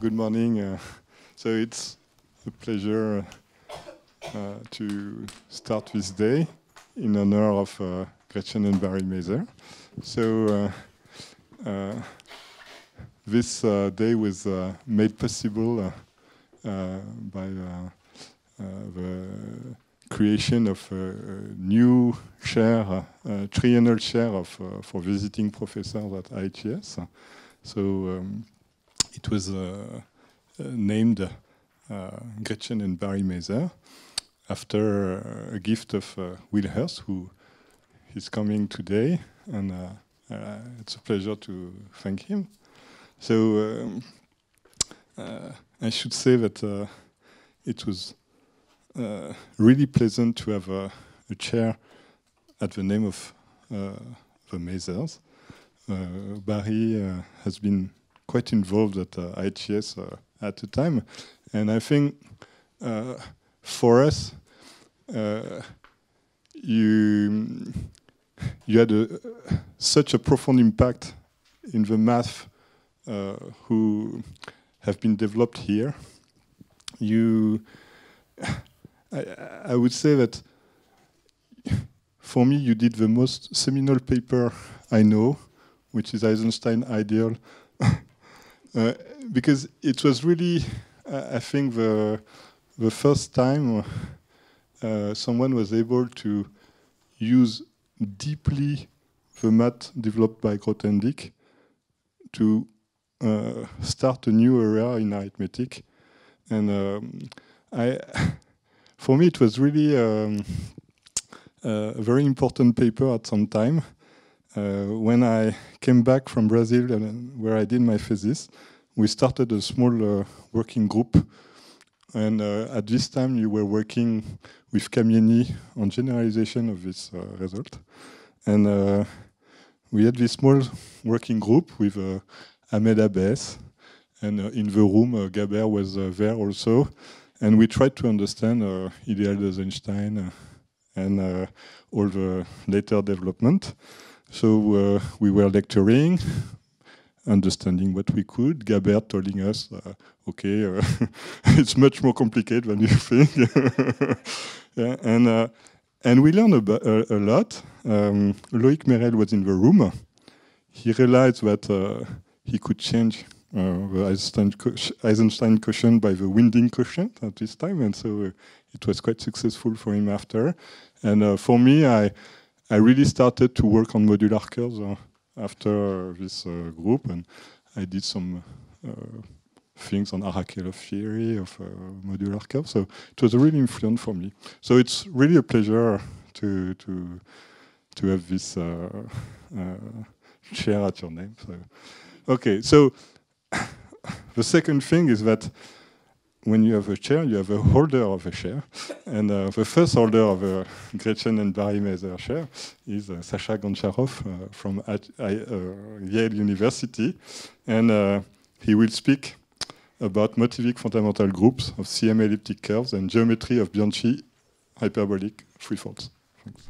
good morning. Uh, so it's a pleasure uh, to start this day in honor of uh, Gretchen and Barry Mazur. So uh, uh, this uh, day was made possible by the creation of a new chair, a triennial chair of, for visiting professors at IHES. So um, it was uh, uh, named uh, Gretchen and Barry Mazur after a gift of Will Hearst, who is coming today, and it's a pleasure to thank him. So um, I should say that it was uh, really pleasant to have a, a, chair at the name of uh, the Mazurs. Uh, Barry has been quite involved at uh, IHES uh, at the time. And I think uh, for us, you you had a, such a profound impact in the math uh, who have been developed here. You, I, I would say that for me, you did the most seminal paper I know, which is Eisenstein ideal uh, because it was really, uh, I think, the the first time uh, someone was able to use deeply the math developed by Grothendieck to uh, start a new area in arithmetic. And um, I, for me, it was really um, a very important paper at some time. Uh, when I came back from Brazil, where I did my thesis, we started a small uh, working group. And uh, at this time, you were working with Kamienny on generalization of this result. And we had this small working group with Ahmed Abbes, and uh, in the room, uh, Gabber was uh, there also. And we tried to understand uh, ideal Eisenstein and all the later development. So uh, we were lecturing, understanding what we could. Gabber telling us, uh, okay, uh, it's much more complicated than you think. yeah, and, uh, and we learned a, a lot. Um, Loic Merel was in the room. He realized that uh, he could change uh, the Eisenstein, Eisenstein, quotient by the winding quotient at this time, and so it was quite successful for him after. And for me, I I really started to work on modular curves uh, after this uh, group, and I did some uh, things on Arakelov theory of modular curves. So it was really influential for me. So it's really a pleasure to to to have this chair at your name. So, okay, so the second thing is that when you have a chair, you have a holder of a chair. And uh, the first holder of a Gretchen and Barry Mazur chair is uh, Sasha Goncharov uh, from at, uh, Yale University. And uh, he will speak about motivic fundamental groups of CM elliptic curves and geometry of Bianchi hyperbolic threefolds. Thanks.